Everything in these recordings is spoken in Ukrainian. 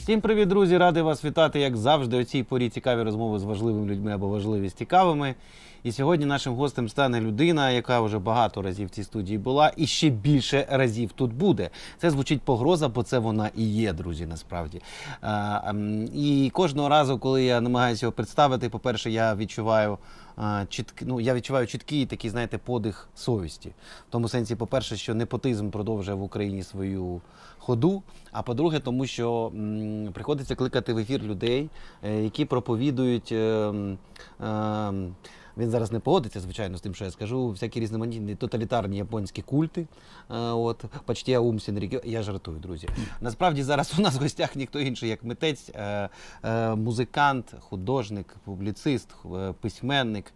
Всім привіт, друзі! Радий вас вітати, як завжди, о цій порі цікаві розмови з важливими людьми або важливі з цікавими. І сьогодні нашим гостем стане людина, яка вже багато разів в цій студії була, і ще більше разів тут буде. Це звучить погроза, бо це вона і є, друзі, насправді. Ем, і кожного разу, коли я намагаюся його представити, по-перше, я відчуваю. Чітк, ну, я відчуваю чіткий такий, знаєте, подих совісті. В тому сенсі, по-перше, що непотизм продовжує в Україні свою ходу. А по-друге, тому що м, приходиться кликати в ефір людей, е, які проповідують. е, е, він зараз не погодиться, звичайно, з тим, що я скажу. Всякі різноманітні тоталітарні японські культи. Е, От почті Аум Сінрікьо. Я жартую, друзі. Насправді зараз у нас в гостях ніхто інший, як митець, е, е, музикант, художник, публіцист, письменник.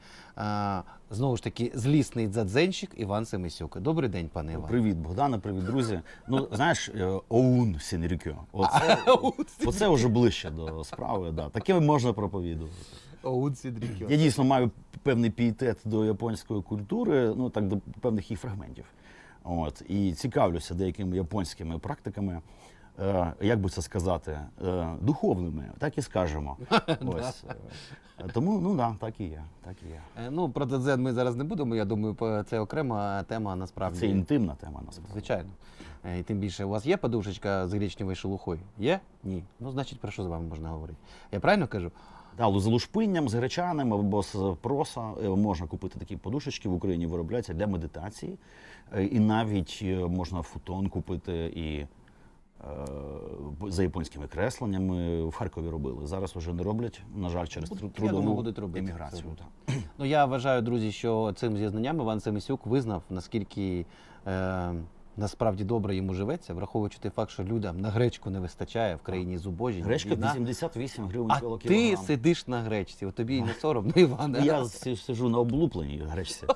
Знову ж таки, злісний дзадзенщик Іван Семисюк. Добрий день, пане Іван. Привіт, Богдане, привіт, друзі. Ну, знаєш, Оун Сінрікьо. Оце, оце вже ближче до справи. Да. Таке можна проповідувати. Я дійсно маю певний пієтет до японської культури, ну так до певних її фрагментів. От, і цікавлюся деякими японськими практиками. Е, як би це сказати, е, духовними, так і скажемо. Ось. Е, Тому, ну да, так і є. Так і є. Е, Ну, про дзен ми зараз не будемо. Я думаю, це окрема тема насправді. Це інтимна тема насправді. Звичайно. Е, І тим більше, у вас є подушечка з гречневою шелухою? Є? Ні. Ну, значить, про що з вами можна говорити? Я правильно кажу? Да, з лушпинням, з гречаним або з проса е, можна купити такі подушечки в Україні виробляються для медитації. Е, І навіть е, можна футон купити і за японськими кресленнями в Харкові робили. Зараз вже не роблять, на жаль, через тру- трудову еміграцію. Ну, я вважаю, друзі, що цим зізнанням Іван Семисюк визнав, наскільки е, насправді добре йому живеться, враховуючи той факт, що людям на гречку не вистачає в країні зубожіння. Гречка війна. 88 гривень А коло ти сидиш на гречці, от тобі і не соромно, Іване. Я сижу на облупленій гречці.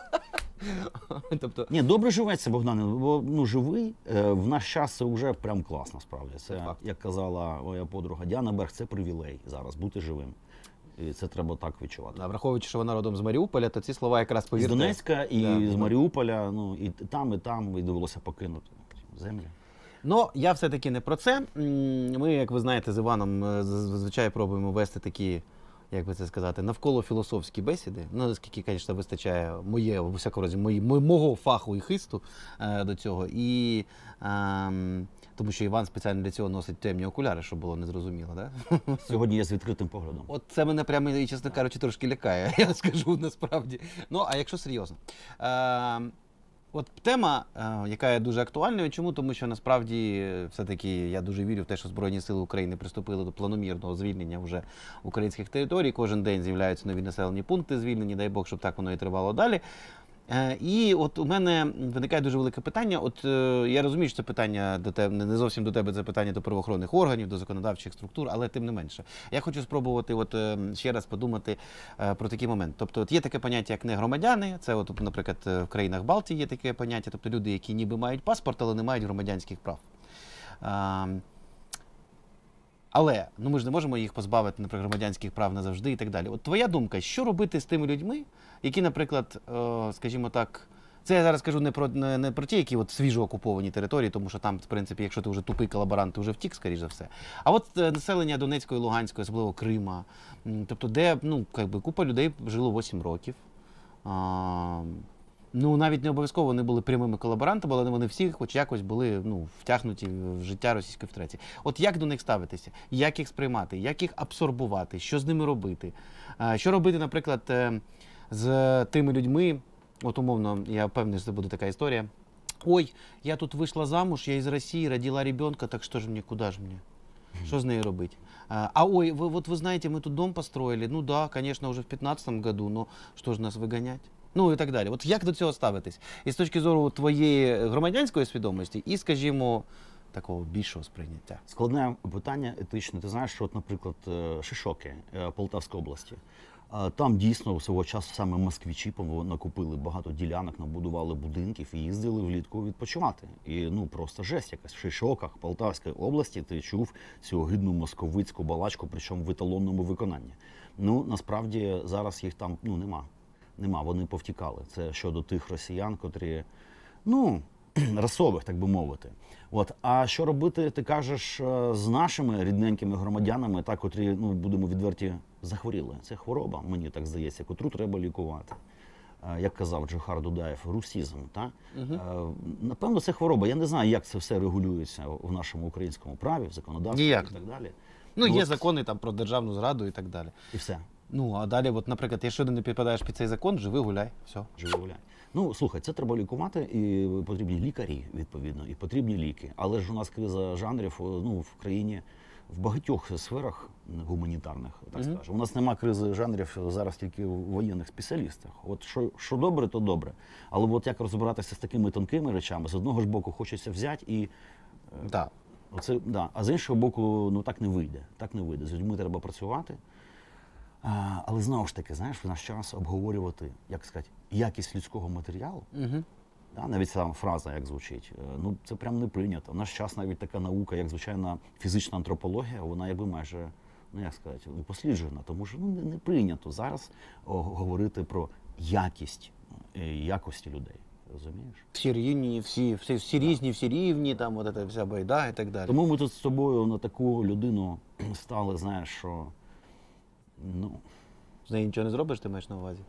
тобто, Ні, добре живеться, Богдане, бо ну живий. Е, в наш час це вже прям класно, справді. Це, факт. як казала моя подруга Діана Берг, це привілей зараз бути живим. І це треба так відчувати. а враховуючи, що вона родом з Маріуполя, то ці слова якраз З. Донецька і Да. з Маріуполя, ну і там, і там, і довелося покинути землі. Ну, я все-таки не про це. Ми, як ви знаєте, з Іваном е, зазвичай пробуємо вести такі, як би це сказати, навколо філософські бесіди. Ну, наскільки, звісно, вистачає моє, в усякому разі, мої, мого фаху і хисту е, до цього. І, ем, тому що Іван спеціально для цього носить темні окуляри, щоб було незрозуміло, да? Сьогодні я з відкритим поглядом. От це мене прямо, і, чесно кажучи, трошки лякає, я скажу насправді. Ну, а якщо серйозно. Е, от тема, е, яка є дуже актуальною, чому? Тому що насправді все-таки я дуже вірю в те, що Збройні Сили України приступили до планомірного звільнення вже українських територій. Кожен день з'являються нові населені пункти звільнені, дай Бог, щоб так воно і тривало далі. Е, І от у мене виникає дуже велике питання. От е, я розумію, що це питання до тебе не зовсім до тебе, це питання до правоохоронних органів, до законодавчих структур, але тим не менше. Я хочу спробувати от е, ще раз подумати про такий момент. Тобто, от є таке поняття, як не громадяни. Це, от, наприклад, в країнах Балтії є таке поняття, тобто люди, які ніби мають паспорт, але не мають громадянських прав. Але ну ми ж не можемо їх позбавити, наприклад, громадянських прав назавжди і так далі. От твоя думка, що робити з тими людьми, які, наприклад, е, скажімо так, це я зараз кажу не про не, не про ті, які от свіжо окуповані території, тому що там, в принципі, якщо ти вже тупий колаборант, ти вже втік, скоріш за все. А от е, населення Донецької, Луганської, особливо Крима, тобто, де ну, якби, купа людей жило 8 років. А, Ну, навіть не обов'язково вони були прямими колаборантами, але вони всі хоч якось були ну, втягнуті в життя Російської Федерації. От як до них ставитися, як їх сприймати, як їх абсорбувати, що з ними робити? А, Що робити, наприклад, е, з тими людьми, от умовно, я впевнений, що це буде така історія. Ой, я тут вийшла замуж, я із Росії, родила ребенка, так що ж мені, куди ж мені? Что с ней робить? А, а ой, вы, вот вы знаете, мы тут дом построили. Ну да, конечно, уже в 2015 году, но что ж нас виганять? Ну і так далі. От як до цього ставитись? І з точки зору твоєї громадянської свідомості, і, скажімо, такого більшого сприйняття. Складне питання етичне. Ти знаєш, що, от, наприклад, е, Шишоки е, Полтавської області. е, Там дійсно свого часу саме москвичі пов- накупили багато ділянок, набудували будинків і їздили влітку відпочивати. І ну просто жесть якась в Шишоках Полтавської області. Ти чув цю гидну московицьку балачку, причому в еталонному виконанні. Ну насправді зараз їх там ну нема. Нема, вони повтікали. Це щодо тих росіян, котрі ну расових, так би мовити. От а що робити, ти кажеш е, з нашими рідненькими громадянами, та котрі ну будемо відверті захворіли. Це хвороба, мені так здається, котру треба лікувати. Е, Як казав Джохар Дудаєв, русізм. Та? Е, Напевно, це хвороба. Я не знаю, як це все регулюється в нашому українському праві, в законодавстві Ніяк. і так далі. Ну, є От. закони там про державну зраду і так далі. І все. Ну, а далі, от, наприклад, якщо ти не підпадаєш під цей закон, живи, гуляй. Все. Живи гуляй. Ну слухай, це треба лікувати, і потрібні лікарі відповідно, і потрібні ліки. Але ж у нас криза жанрів ну в країні в багатьох сферах гуманітарних, так Мгм. скажемо. У нас нема кризи жанрів зараз тільки в воєнних спеціалістах. От що, що добре, то добре. Але от як розбиратися з такими тонкими речами, з одного ж боку хочеться взяти і Так. Оце, да. А з іншого боку, ну так не вийде. Так не вийде. З людьми треба працювати. А, але знову ж таки, знаєш, в наш час обговорювати, як сказати, якість людського матеріалу. Угу. Да, навіть сама фраза, як звучить, е, ну це прям не прийнято. В наш час навіть така наука, як звичайна фізична антропологія, вона якби майже, ну як сказати, упосліджена, тому що ну, не, не прийнято зараз о, говорити про якість е, якості людей. Розумієш? Всі рівні, всі, всі, всі різні, всі рівні, там от ця вся байда і так далі. Тому ми тут з тобою на таку людину стали, знаєш, що ну. З нею нічого не зробиш, ти маєш на увазі.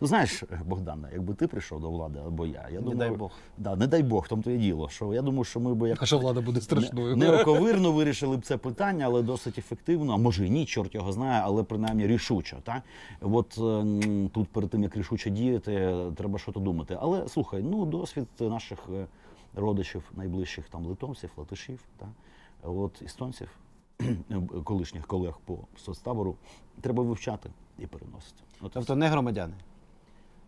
Ну знаєш, Богдана, якби ти прийшов до влади або я, я Не думаю, дай Бог. Да, не дай Бог, тому то і діло. Що я думаю, що ми би як А що влада буде страшною? Не, неоковирно вирішили б це питання, але досить ефективно. А може і ні, чорт його знає, але принаймні рішуче. Так? От ем, тут перед тим, як рішуче діяти, треба щось думати. Але слухай, ну досвід наших е, родичів, найближчих там литовців, латишів, так? от істонців, колишніх колег по соцтабору, треба вивчати і переносити. От Тобто не громадяни.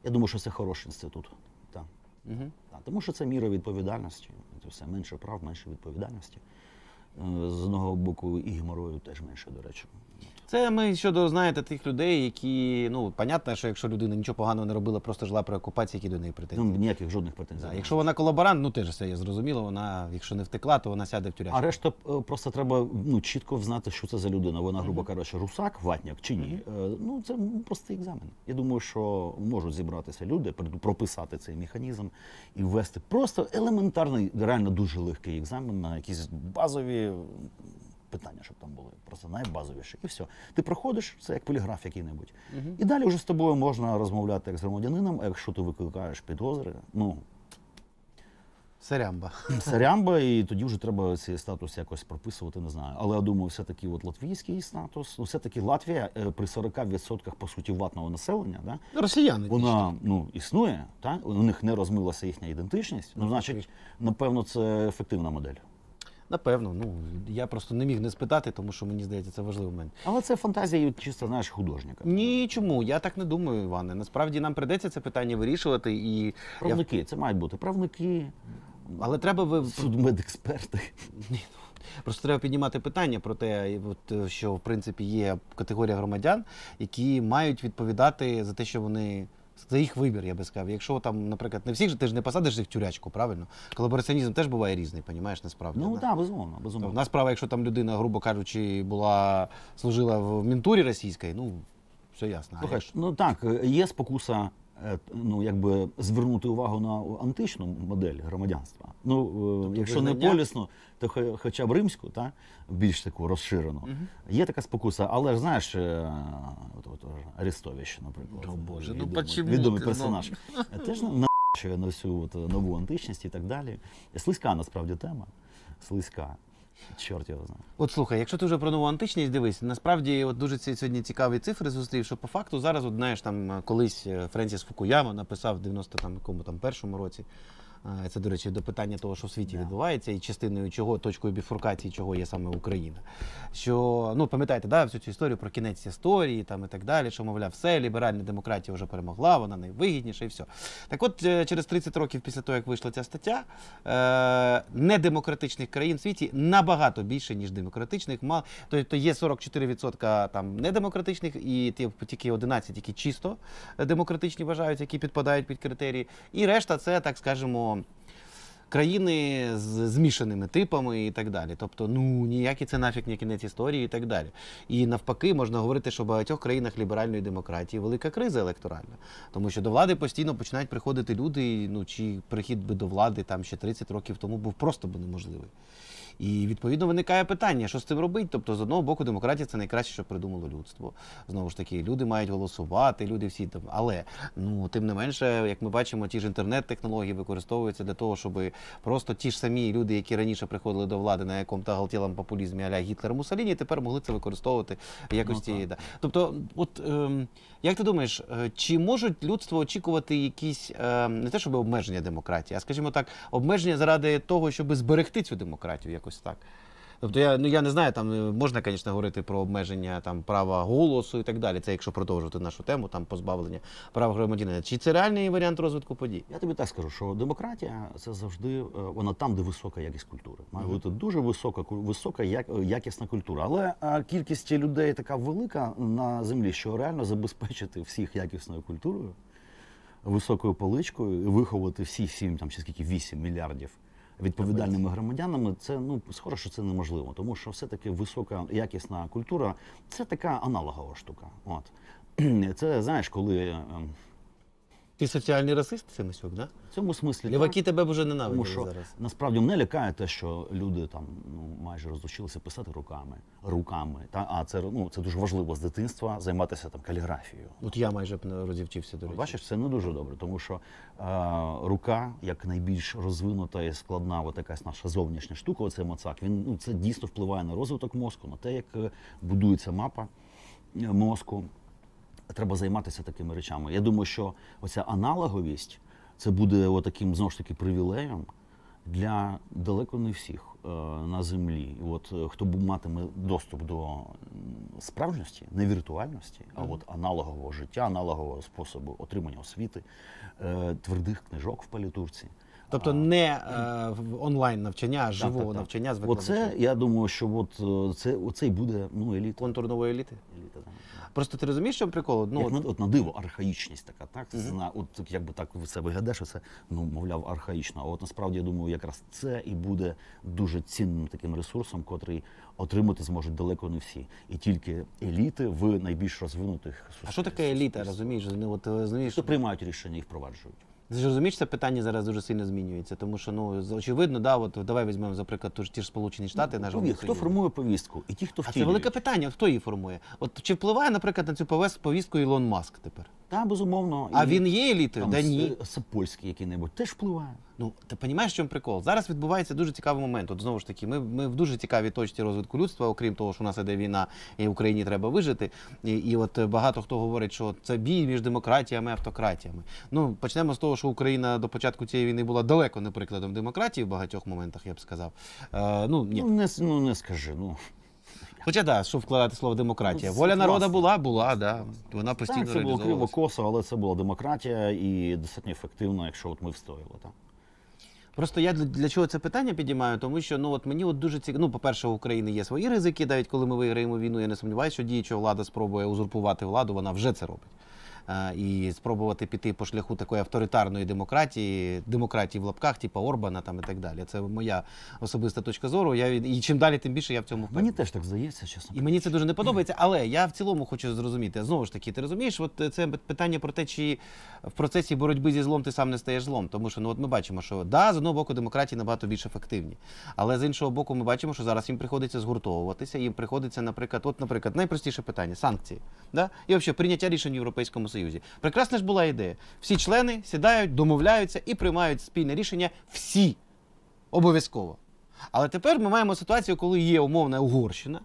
я думаю, що це хороший інститут. Так. Угу. Так, тому що це міра відповідальності. Це все менше прав, менше відповідальності. Е, З одного боку, і геморою теж менше, до речі. Це ми щодо, знаєте, тих людей, які, ну, понятно, що якщо людина нічого поганого не робила, просто жила при окупації, які до неї Ну, ніяких жодних претензій. Да. Якщо вона колаборант, ну теж все є зрозуміло, вона, якщо не втекла, то вона сяде в тюрячку. А решта е, просто треба ну, чітко знати, що це за людина. Вона, грубо кажучи, русак, ватняк чи ні. Е, Ну, це простий екзамен. Я думаю, що можуть зібратися люди, прописати цей механізм і ввести просто елементарний, реально дуже легкий екзамен на якісь базові питання, щоб там були. Просто найбазовіше. І все. Ти проходиш, це як поліграф який-небудь. І далі вже з тобою можна розмовляти як з громадянином, а якщо ти викликаєш підозри, ну. Сарямба. Сарямба, і тоді вже треба цей статус якось прописувати, не знаю. Але я думаю, все-таки от латвійський статус, ну все-таки Латвія е, при 40% по суті ватного населення, да, Росіяни. вона ну, існує, та? у них не розмилася їхня ідентичність. Ну, значить, напевно, це ефективна модель. Напевно, ну я просто не міг не спитати, тому що мені здається, це важливий момент. Але це фантазія чисто, знаєш, художника. Ні, чому? Я так не думаю, Іване. Насправді нам прийдеться це питання вирішувати, і я... Правники, це мають бути правники, але треба ви судмедексперти. Ні, ну, Просто треба піднімати питання про те, е, що в принципі є категорія громадян, які мають відповідати за те, що вони. За їх вибір, я би сказав. Якщо там, наприклад, не всіх ти ж не посадиш їх в тюрячку, правильно? Колабораціонізм теж буває різний, понімаєш, насправді. Ну да. так, безумовно, безумовно. Одна справа, якщо там людина, грубо кажучи, була служила в мінтурі російській, ну все ясно. Слухай, ну так, є спокуса. Е, Ну, якби звернути увагу на античну модель громадянства. Ну, е, Тобто якщо не полісну, то хо- хоча б римську, та, більш таку розширену. Є така спокуса, але ж знаєш, е, от, от, Арестович, наприклад. О, Боже, ну відомий, почему відомий ти, персонаж. Теж на на всю от, нову античність і так далі. Слизька насправді тема. Слизька. Чорт його знає. От слухай, якщо ти вже про нову античність дивись, насправді от дуже ці сьогодні цікаві цифри зустрів, що по факту зараз, от знаєш, там е, колись е, Френсіс Фукуяма написав в 90 там там першому році. Це, до речі, до питання того, що в світі Да. відбувається, і частиною чого, точкою біфуркації, чого є саме Україна. Що, ну пам'ятаєте, да, всю цю історію про кінець історії там і так далі, що, мовляв, все, ліберальна демократія вже перемогла, вона найвигідніша і все. Так от, е, через 30 років після того, як вийшла ця стаття, е, недемократичних країн в світі набагато більше, ніж демократичних. Мал- Тобто є 44% там недемократичних, і ті- тільки 11, які чисто демократичні вважаються, які підпадають під критерії. І решта це, так скажемо. Країни з змішаними типами і так далі. Тобто, ну ніякий це нафік не кінець історії і так далі. І навпаки, можна говорити, що в багатьох країнах ліберальної демократії велика криза електоральна, тому що до влади постійно починають приходити люди. Ну чи прихід би до влади там ще 30 років тому був просто би неможливий. І відповідно виникає питання, що з цим робити. Тобто, з одного боку, демократія це найкраще, що придумало людство. Знову ж таки, люди мають голосувати, люди всі там. Але ну тим не менше, як ми бачимо, ті ж інтернет-технології використовуються для того, щоб просто ті ж самі люди, які раніше приходили до влади на якому-то галтілому популізмі аля Гітлер Муссоліні, тепер могли це використовувати в якості. Ну, да. Тобто, от ем, як ти думаєш, е, чи можуть людство очікувати якісь ем, не те, щоб обмеження демократії, а скажімо так, обмеження заради того, щоб зберегти цю демократію, якось так. Тобто я ну я не знаю, там е, можна, звісно, говорити про обмеження там права голосу і так далі. Це якщо продовжувати нашу тему, там позбавлення прав громадянина. Чи це реальний варіант розвитку подій? Я тобі так скажу, що демократія це завжди е, вона там, де висока якість культури. Має бути дуже висока висока як, якісна культура. Але е, кількість людей така велика на землі, що реально забезпечити всіх якісною культурою, високою поличкою і виховати всі сім там чи скільки 8 мільярдів. Відповідальними громадянами це ну схоже, що це неможливо, тому що все-таки висока якісна культура це така аналогова штука. От це знаєш, коли ем, Ти соціальний расист, Семисюк, да? в цьому смислі Ліваки тебе б уже тому ненавиділи що зараз. насправді мене лякає те, що люди там ну майже розучилися писати руками, руками. Та а це ну це дуже важливо з дитинства займатися там каліграфією. От я майже б не розівчився до речі. Бачиш, це не дуже добре, тому що е, рука, як найбільш розвинута і складна, от якась наша зовнішня штука, оцей мацак, він ну це дійсно впливає на розвиток мозку, на те, як е, будується мапа е, мозку. Треба займатися такими речами. Я думаю, що оця аналоговість це буде таким знову ж таки привілеєм для далеко не всіх е, на землі. І от е, хто б матиме доступ до справжності, не віртуальності, а от аналогового життя, аналогового способу отримання освіти, е, твердих книжок в палітурці. Тобто не е, онлайн навчання, а живого Так, так, так. навчання з Оце, я думаю, що от це оце й буде ну, еліта. контур нової еліти. еліта да. Просто ти розумієш, що прикол? Ну, Як от, на, от на диво, архаїчність така, так? Зна, от так, якби так це виглядає, що це, ну, мовляв, архаїчно. А от насправді я думаю, якраз це і буде дуже цінним таким ресурсом, котрий отримати зможуть далеко не всі. І тільки еліти в найбільш розвинутих а що таке еліта, розумієш? Ну, от, розумієш, Що приймають рішення і впроваджують. Ти ж розумієш, це питання зараз дуже сильно змінюється, тому що ну очевидно, да, от давай візьмемо, наприклад, ту ж- ті ж Сполучені Штати, на жаль. Хто формує повістку? І ті, хто А це велике питання. Хто її формує? От чи впливає, наприклад, на цю повістку Ілон Маск тепер? Та, безумовно. А І він є елітою? там Да ні. Це польський який-небудь теж впливає. Ну, ти розумієш, в чому прикол? Зараз відбувається дуже цікавий момент. От знову ж таки, ми, ми в дуже цікавій точці розвитку людства, окрім того, що у нас іде війна, і Україні треба вижити. І, і от багато хто говорить, що це бій між демократіями і автократіями. Ну, почнемо з того, що Україна до початку цієї війни була далеко не прикладом демократії в багатьох моментах, я б сказав. Е, ну, ні. Ну, не, ну, не скажи. Ну. Хоча да, що вкладати слово демократія. Ну, Воля це народу була, була, да. Вона постійно Так, це було криво косо, але це була демократія і достатньо ефективно, якщо от ми встояли. Так? Просто я для, для чого це питання підіймаю, тому що ну от мені от дуже цікаво. Ну, по-перше, у України є свої ризики. Навіть коли ми виграємо війну, я не сумніваюся, що діюча влада спробує узурпувати владу, вона вже це робить. Е, і спробувати піти по шляху такої авторитарної демократії, демократії в лапках, типу Орбана там і так далі. Це моя особиста точка зору. Я і чим далі, тим більше я в цьому впевнений. Мені теж так здається, чесно. І мені це дуже не подобається, але я в цілому хочу зрозуміти. Знову ж таки, ти розумієш, от е, це питання про те, чи в процесі боротьби зі злом ти сам не стаєш злом. Тому що ну от ми бачимо, що да, з одного боку демократії набагато більш ефективні. Але з іншого боку, ми бачимо, що зараз їм приходиться згуртовуватися. Їм приходиться, наприклад, от, наприклад, найпростіше питання санкції. Да? І взагалі прийняття рішень в Європейському Союзі. Прекрасна ж була ідея. Всі члени сідають, домовляються і приймають спільне рішення всі обов'язково. Але тепер ми маємо ситуацію, коли є умовна Угорщина,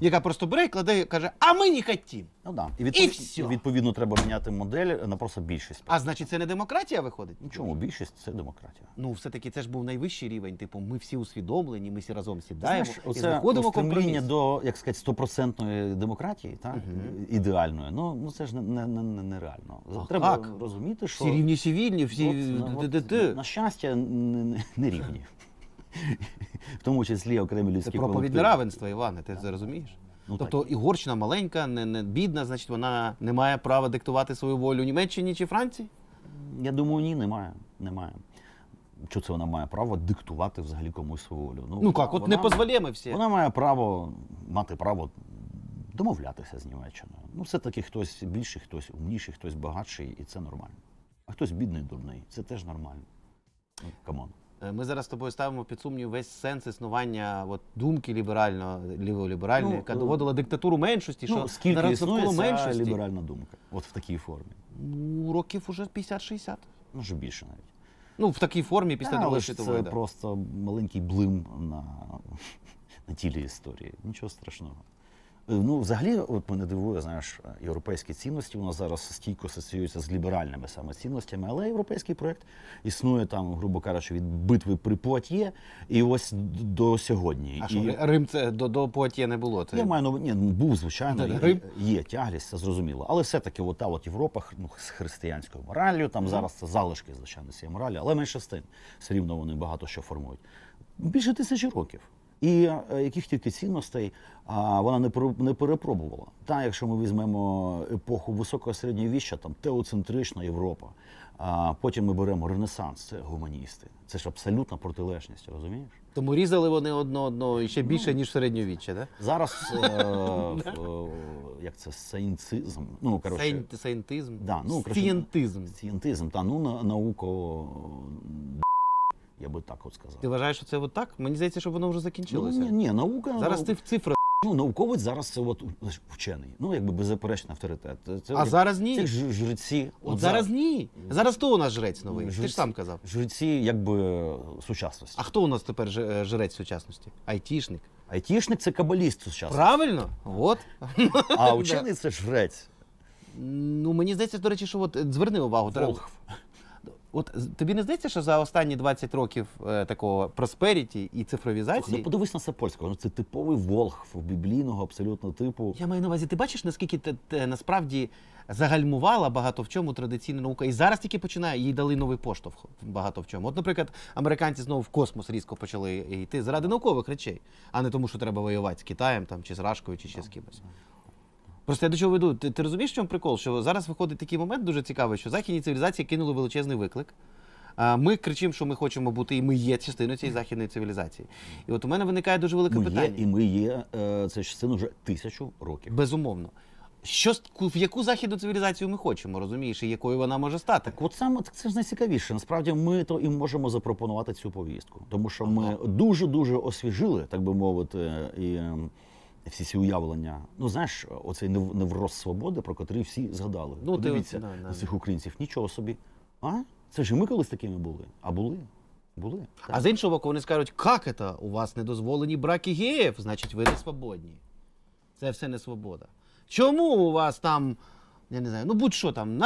яка просто бере і кладе і каже, а ми не хотімо. Ну, да. І, І відпов... всьо. відповідно треба міняти модель на просто більшість. А значить, це не демократія виходить? Ну, чому більшість це демократія. Ну, все-таки це ж був найвищий рівень. Типу, ми всі усвідомлені, ми всі разом сідаємо Знаєш, і оце знаходимо устремління компроміс. до, як сказати, стопроцентної демократії, так? ідеальної. Ну, ну це ж не, не, не, не- нереально. Треба як? розуміти, що Всі рівні, всі вільні, всі От, на- от, на, на щастя не, не, не рівні. В тому числі окремі Це людські проповідь колективи. неравенства, Іване, ти це розумієш? Ну, тобто Ігорщина маленька, не, не бідна, значить вона не має права диктувати свою волю Німеччині чи Франції? Я думаю, ні, немає. немає. що це вона має право диктувати взагалі комусь свою волю? Ну як, от вона- не позволємо всі. Вона має право мати право домовлятися з Німеччиною. Ну, все-таки хтось більший, хтось умніший, хтось багатший, і це нормально. А хтось бідний, дурний. Це теж нормально. Ну, come on. Е, Ми зараз з тобою ставимо під сумнів весь сенс існування от, думки ліберально, ліволіберальної, Ну, яка е, доводила диктатуру меншості, що ну, скільки народ існує ця меншості. ліберальна думка? От в такій формі. Ну, років уже 50-60. Може більше навіть. Ну, в такій формі після Другої світової. це да. просто маленький блим на, на тілі історії. Нічого страшного. Е, Ну, взагалі, от мене дивує, знаєш, європейські цінності у нас зараз стійко асоціюються з ліберальними саме цінностями, але європейський проект існує там, грубо кажучи, від битви при Пуат'є і ось до сьогодні. А що, і... Рим це до, до Пуатє не було? Це... Я маю увазі- ні, ну, був, звичайно, Да, є, є тяглість, це зрозуміло. Але все-таки от та от Європа ну, з християнською мораллю, там зараз це залишки, звичайно, цієї моралі, але менше з тим, все рівно вони багато що формують. Більше тисячі років. І е, яких тільки цінностей а, вона не, не перепробувала. Та, якщо ми візьмемо епоху високого середньовіччя, там теоцентрична Європа. А потім ми беремо Ренесанс, це гуманісти. Це ж абсолютна протилежність, розумієш? Тому різали вони одно одного і ще Ну. більше, ніж в середньовіччя, да? Зараз е, е, як це сейнцизм. Ну, коротше, Да, ну, коротше, сієнтизм. Сієнтизм, та ну на науко я би так от сказав. Ти вважаєш, що це от так? Мені здається, що воно вже Ну, закінчилося. ні, ні, наука Зараз ти в цифри. ну, науковець зараз це от вчений. Ну якби беззаперечний авторитет. Це, А зараз ні. Це ж жреці. От зараз ні. Зараз хто у нас жрець новий? Ти ж сам казав. Жреці, якби сучасності. А хто у нас тепер е, жрець сучасності? Айтішник. Айтішник це кабаліст сучасності. Правильно? От. А учений це жрець. Ну мені здається, до речі, що от е, зверни увагу. Волхв. От тобі не здається, що за останні 20 років е, такого просперіті і цифровізації. Ну подивись на це польського. Ну, це типовий волхв біблійного абсолютно типу. Я маю на увазі, ти бачиш, наскільки те, те, насправді загальмувала багато в чому традиційна наука, і зараз тільки починає, їй дали новий поштовх багато в чому. От, наприклад, американці знову в космос різко почали йти заради наукових речей, а не тому, що треба воювати з Китаєм там, чи з Рашкою, чи ще з кимось. Просто я до чого веду? Ти, ти розумієш, в чому прикол? Що зараз виходить такий момент дуже цікавий, що західні цивілізації кинули величезний виклик. А Ми кричимо, що ми хочемо бути, і ми є частиною цієї західної цивілізації. І от у мене виникає дуже велике Ми є, питання. і ми є е, це частина вже тисячу років. Безумовно. Що, в яку західну цивілізацію ми хочемо, розумієш, і якою вона може стати? Так от саме це ж найцікавіше. Насправді ми то і можемо запропонувати цю повістку, тому що ми дуже дуже освіжили, так би мовити, і ем, всі ці уявлення. Ну знаєш, оцей невроз свободи, про котрий всі згадали. Ну, ти Подивіться от- да, да, на цих українців. Нічого собі. А? Це ж і ми колись такими були. А були? Були. Так. А з іншого боку, вони скажуть, як це? У вас не дозволені браки геїв, значить ви не свободні. Це все не свобода. Чому у вас там, я не знаю, ну будь-що там,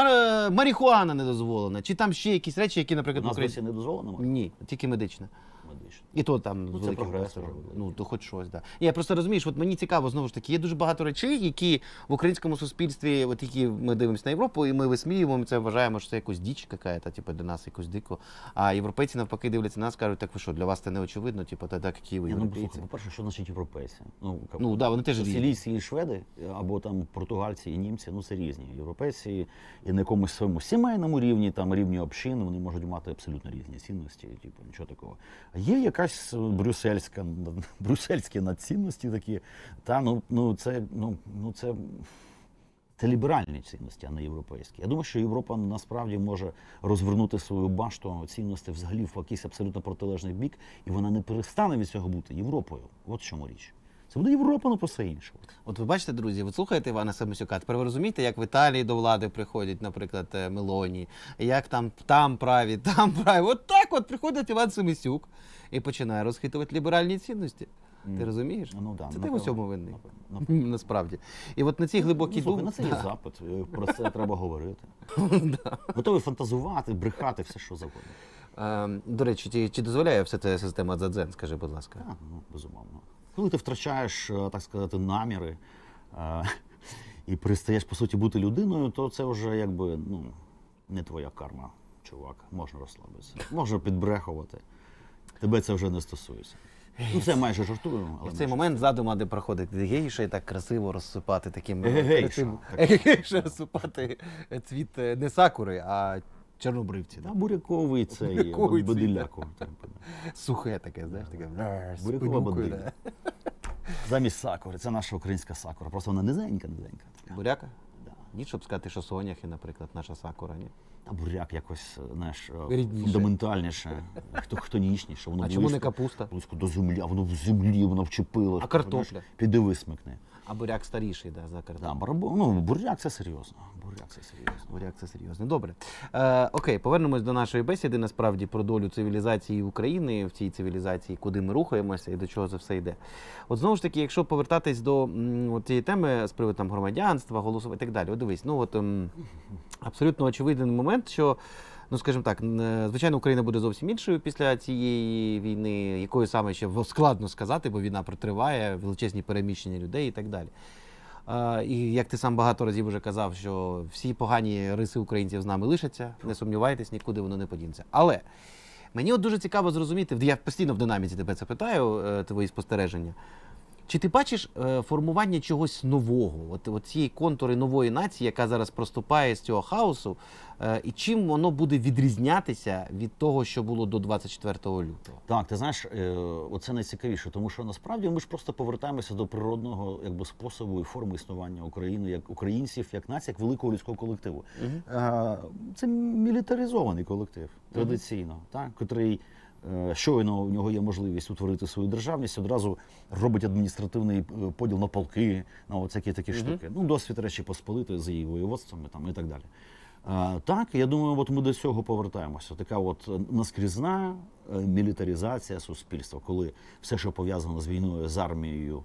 марихуана не дозволена, чи там ще якісь речі, які, наприклад, в Україні. не дозволено? Ні, тільки медична. Медично. І то там Ну, це прогрес Ну, то хоч щось, да. Я просто розумієш, от мені цікаво, знову ж таки, є дуже багато речей, які в українському суспільстві, от які ми дивимося на Європу, і ми висміюємо, ми це вважаємо, що це якось діч какая-то, типу, для нас якось дико. А європейці навпаки дивляться на нас, кажуть, так ви що, для вас це не очевидно, типу, та так, які ви ну, європейці. по-перше, що значить європейці? Ну, ка- Ну, да, вони теж. Сицилійці і шведи, або там португальці і німці, ну це різні. Європейці і на якомусь своєму сімейному рівні, там рівні общин, вони можуть мати абсолютно різні цінності, типу, нічого такого. Є якась е, брюссельська, брюссельські надцінності такі, та ну, ну це, ну, ну це. Це ліберальні цінності, а не європейські. Я думаю, що Європа насправді може розвернути свою башту цінності взагалі в якийсь абсолютно протилежний бік, і вона не перестане від цього бути Європою. От в чому річ. Це буде Європа, ну просто інше. От ви бачите, друзі, ви слухаєте Івана Самосюка. Тепер ви розумієте, як в Італії до влади приходять, наприклад, е, Мелоні, як там там праві, там праві. От так от приходить Іван Самосюк і починає розхитувати ліберальні цінності. Ти розумієш? Ну, да, це ти в усьому винний. напевно, Насправді. І от на цій глибокій Ну, думці. на це є запит, е, про це треба говорити. Готові фантазувати, брехати, все що завгодно. Ем, До речі, чи, чи дозволяє все це система Дзадзен, скажи, будь ласка. Ну, безумовно. Коли ти втрачаєш, е, так сказати, наміри е, і перестаєш, по суті, бути людиною, то це вже якби ну, не твоя карма, чувак. Можна розслабитися. Можна підбрехувати. Тебе це вже не стосується. Ну, це майже жартую, але в цей момент задума, де проходить гейша і так красиво розсипати таким красивим- Егегейша розсипати цвіт е, не сакури, а Чорнобривці, да? буряковий цей Буряковий цей, бедиляку. типу. Сухе таке, знаєш, таке. З Бурякова пилюкою, бадилля. Замість сакури. Це наша українська сакура. Просто вона низенька, низенька. Буряка? Да. Ні, щоб сказати, що соняхи, наприклад, наша сакура, ні. А буряк якось, знаєш, е, Рідніше. фундаментальніше, хто хтонічніше. Воно А чому не близько- капуста? Близько до землі, а воно в землі, воно вчепилось. А картопля? Піди висмикни. А буряк старіший, да, за картоплю. Да, ну, буряк це серйозно. Буряк це серйозно. Буряк це серйозно. Добре. Е, окей, повернемось до нашої бесіди насправді про долю цивілізації України в цій цивілізації, куди ми рухаємося і до чого це все йде. От знову ж таки, якщо повертатись до м, цієї теми з приводу там, громадянства, голосування і так далі. От дивись, ну от ем, абсолютно очевидний момент, що. Ну, скажімо так, звичайно, Україна буде зовсім іншою після цієї війни, якою саме ще складно сказати, бо війна протриває, величезні переміщення людей і так далі. І як ти сам багато разів вже казав, що всі погані риси українців з нами лишаться, не сумнівайтесь, нікуди воно не подінеться. Але мені от дуже цікаво зрозуміти, я постійно в динаміці тебе це питаю, е, твої спостереження. Чи ти бачиш е, формування чогось нового, от, от цієї контури нової нації, яка зараз проступає з цього хаосу, е, і чим воно буде відрізнятися від того, що було до 24 лютого? Так, ти знаєш, е, оце найцікавіше, тому що насправді ми ж просто повертаємося до природного якби, способу і форми існування України, як українців, як нації, як великого людського колективу. Е, Це мілітаризований колектив традиційно, так, котрий щойно у нього є можливість утворити свою державність, одразу робить адміністративний е, поділ на полки, на оцякі такі штуки. Ну, досвід Речі Посполитої з її воєводствами там, і так далі. Е, Так, я думаю, от ми до цього повертаємося. Така от е, наскрізна е, мілітаризація суспільства, коли все, що пов'язано з війною, з армією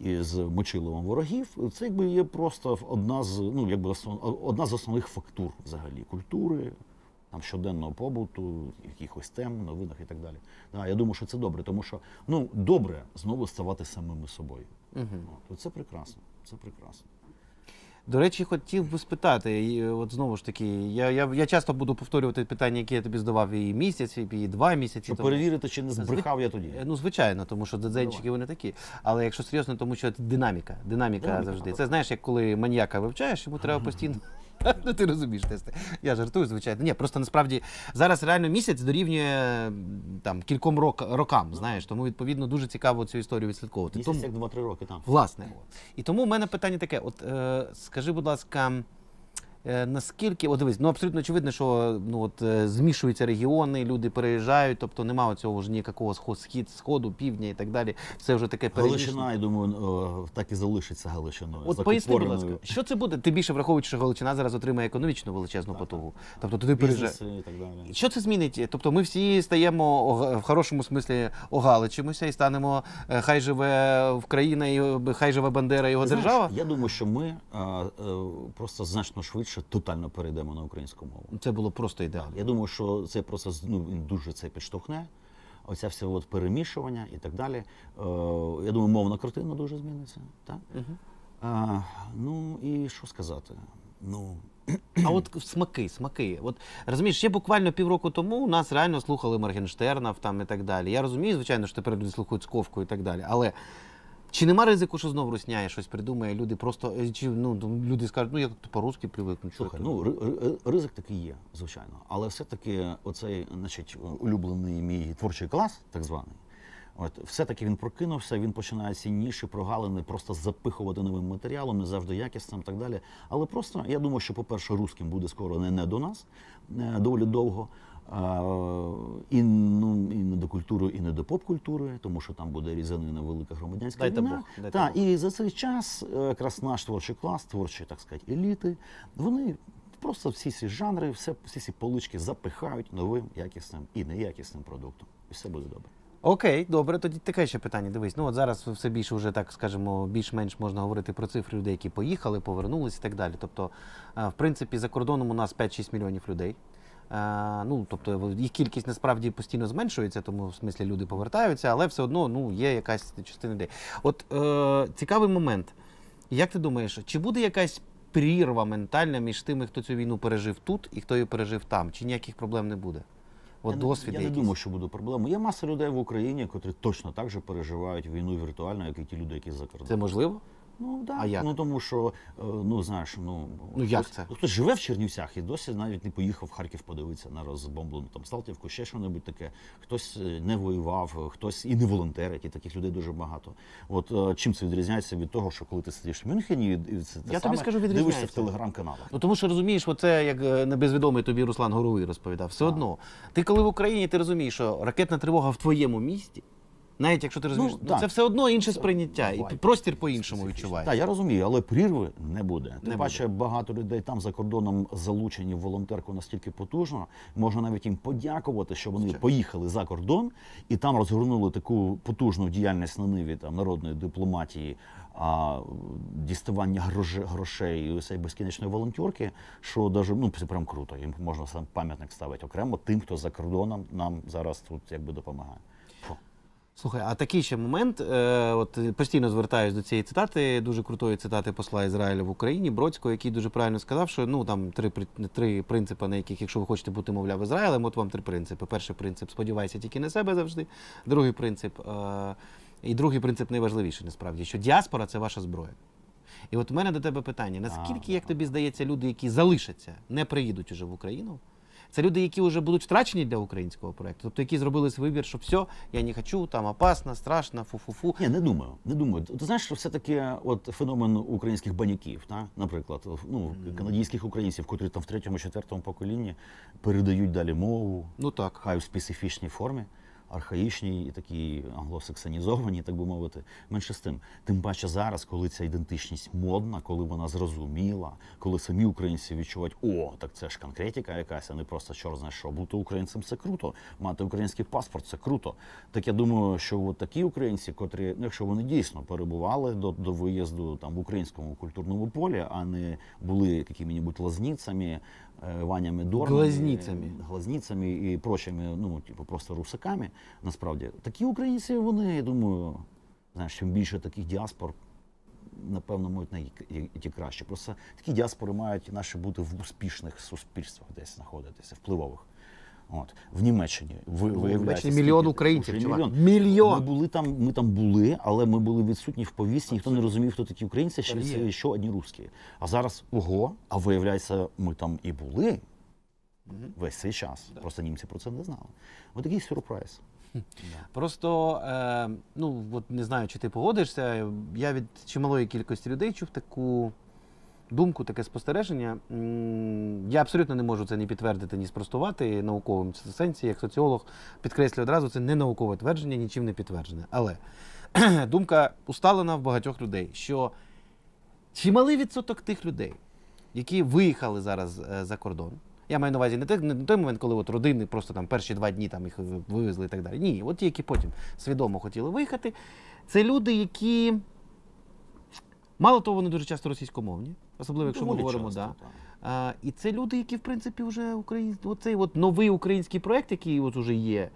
і з мочиловом ворогів, це якби є просто одна з ну якби основ, одна з основних фактур взагалі культури, там щоденного побуту, якихось тем, новинах і так далі. Да, я думаю, що це добре, тому що ну добре знову ставати самими собою. От, це прекрасно. Це прекрасно. До речі, хотів би спитати, і, от знову ж таки, я, я, я часто буду повторювати питання, які я тобі здавав і місяць, і два місяці. Щоб тому. перевірити, чи не збрехав я тоді. Ну, звичайно, тому що дзенчики вони такі. Але якщо серйозно, тому що це динаміка. Динаміка Динаміка, завжди. так. Це знаєш, як коли маньяка вивчаєш, йому треба постійно. Ну, ти розумієш, тести. Я жартую, звичайно. Ні, просто насправді зараз реально місяць дорівнює там кільком рок, рокам, знаєш, тому відповідно дуже цікаво цю історію відслідковувати. Місяць Тому, як 2-3 роки там. Власне. І тому в мене питання таке: от е, скажи, будь ласка. Е, Наскільки, от дивись, ну абсолютно очевидно, що ну от е, змішуються регіони, люди переїжджають, тобто немає цього ж ніякого схід, сходу, півдня і так далі. Це вже таке. Галичина, я думаю, о, так і залишиться Галичиною. От поясни, будь ласка, що це буде? Ти більше враховуючи, що Галичина зараз отримає економічну величезну потугу. Тобто туди переїжджає. І так далі. Що це змінить? Тобто ми всі стаємо в хорошому смислі огаличимося і станемо е, хай живе Україна і е, хай живе Бандера його Знаєш, держава. Я думаю, що ми а, е, просто значно швидше тотально перейдемо на українську мову. Це було просто ідеально. Я думаю, що це просто ну, він дуже це підштовхне. Оця все от перемішування і так далі. Е, я думаю, мовна картина дуже зміниться. Так? А, ну і що сказати? Ну, А от смаки, смаки. От розумієш, ще буквально півроку тому у нас реально слухали Моргенштерна там і так далі. Я розумію, звичайно, що тепер люди слухають Сковку і так далі. Але чи нема ризику, що знову русняє щось придумає? Люди просто е, чи ну люди скажуть, ну я тут по-русски привикну. Слухай, ну ри- ри- ризик такий є, звичайно. Але все-таки оцей, значить, улюблений мій творчий клас, так званий. От, все-таки він прокинувся, він починає ці ніші, прогалини просто запихувати новим матеріалом, не завжди якісним і так далі. Але просто я думаю, що, по-перше, русським буде скоро не, не до нас е, доволі довго. А, і, ну, і не до культури, і не до поп-культури, тому що там буде різанина велика громадянська Дайте війна. Бог, дайте Та, Бог. і за цей час е, якраз наш творчий клас, творчі, так сказати, еліти, вони просто всі ці жанри, все, всі ці полички запихають новим якісним і неякісним продуктом. І все буде добре. Окей, добре, тоді таке ще питання. Дивись, ну от зараз все більше вже так скажемо, більш-менш можна говорити про цифри людей, які поїхали, повернулись і так далі. Тобто, е, в принципі, за кордоном у нас 5-6 мільйонів людей. Е, Ну, тобто їх кількість насправді постійно зменшується, тому в смислі люди повертаються, але все одно ну, є якась частина людей. От е, цікавий момент. Як ти думаєш, чи буде якась прірва ментальна між тими, хто цю війну пережив тут і хто її пережив там? Чи ніяких проблем не буде? От я досвід не, я не думаю, що буде проблема. Є маса людей в Україні, котрі точно так же переживають війну віртуально, як і ті люди, які за кордоном. Це можливо? Ну так. А як? Ну тому що, е, ну знаєш, ну, Ну, як хтось, це? Хтось живе в Чернівцях і досі навіть не поїхав в Харків подивитися на розбомблену там Салтівку, ще що-небудь таке. Хтось е, не воював, хтось і не волонтерить, і таких людей дуже багато. От е, чим це відрізняється від того, що коли ти сидиш в Мюнхені, і це те Я тобі саме, скажу, дивишся в телеграм-каналах. Ну тому що розумієш, оце як е, небезвідомий тобі Руслан Горовий розповідав. Все одно. Ти коли в Україні, ти розумієш, що ракетна тривога в твоєму місті, навіть якщо ти розумієш, ну, так. це все одно інше сприйняття, і простір по-іншому відчувається. Так, я розумію, але прірви не буде. Тим паче багато людей там за кордоном залучені в волонтерку настільки потужно. Можна навіть їм подякувати, що вони поїхали за кордон і там розгорнули таку потужну діяльність на ниві там народної дипломатії. А діставання гроше- грошей і цієї безкінечної волонтерки, що даже ну це прям круто. Їм можна сам пам'ятник ставити окремо тим, хто за кордоном нам зараз тут якби допомагає. Слухай, а такий ще момент. Е, от е, постійно звертаюсь до цієї цитати, дуже крутої цитати посла Ізраїля в Україні Бродського, який дуже правильно сказав, що ну там три три принципи, на яких, якщо ви хочете бути, мовляв, Ізраїлем, от вам три принципи. Перший принцип сподівайся тільки на себе завжди. Другий принцип, е, і другий принцип найважливіший, насправді, що діаспора це ваша зброя. І от у мене до тебе питання: наскільки, як тобі здається, люди, які залишаться, не приїдуть уже в Україну? Це люди, які вже будуть втрачені для українського проекту, тобто які зробили свій вибір, що все, я не хочу, там опасно, страшно, фу-фу-фу. Ні, не думаю. Не думаю. Ти знаєш, що все-таки от феномен українських баняків, та? наприклад, ну, канадійських українців, котрі там в третьому, четвертому поколінні передають далі мову, Ну так. хай в специфічній формі, архаїчній і такі англосаксонізовані, так би мовити. Менше з тим. Тим паче зараз, коли ця ідентичність модна, коли вона зрозуміла, коли самі українці відчувають, о, так це ж конкретика якась, а не просто чор знає що. Бути українцем це круто, мати український паспорт це круто. Так я думаю, що от такі українці, котрі, ну, якщо вони дійсно перебували до, до виїзду там в українському культурному полі, а не були якими-небудь лазніцями, ванями дорнами, Глазніцями. глазницями і прочими, ну, типу, просто русаками. Насправді, такі українці, вони, я думаю, знаєш, чим більше таких діаспор, напевно, мають найти краще. Просто такі діаспори мають наші бути в успішних суспільствах десь знаходитися, впливових. От в Німеччині ви Ну, в Німеччині мільйон українців, чувак. мільйон. Мільйон! Ми були там, ми там були, але ми були відсутні в повісті. Ніхто не розумів, хто такі українці, що, є. що одні русські. А зараз ого, а виявляється, ми там і були весь цей час. Просто німці про це не знали. Ось такий сюрприз. Просто е, ну от не знаю, чи ти погодишся. Я від чималої кількості людей чув таку думку, таке спостереження. Я абсолютно не можу це ні підтвердити, ні спростувати науковим сенсі. Як соціолог підкреслюю одразу, це не наукове твердження, нічим не підтверджене. Але думка усталена в багатьох людей, що чималий відсоток тих людей, які виїхали зараз е, за кордон. Я маю на увазі не, той момент, коли от родини просто там перші два дні там їх вивезли і так далі. Ні, от ті, які потім свідомо хотіли виїхати. Це люди, які мало того, вони дуже часто російськомовні, особливо якщо ми говоримо. часто, да. так. А, і це люди, які, в принципі, вже українські, оцей от новий український проект, який от уже є,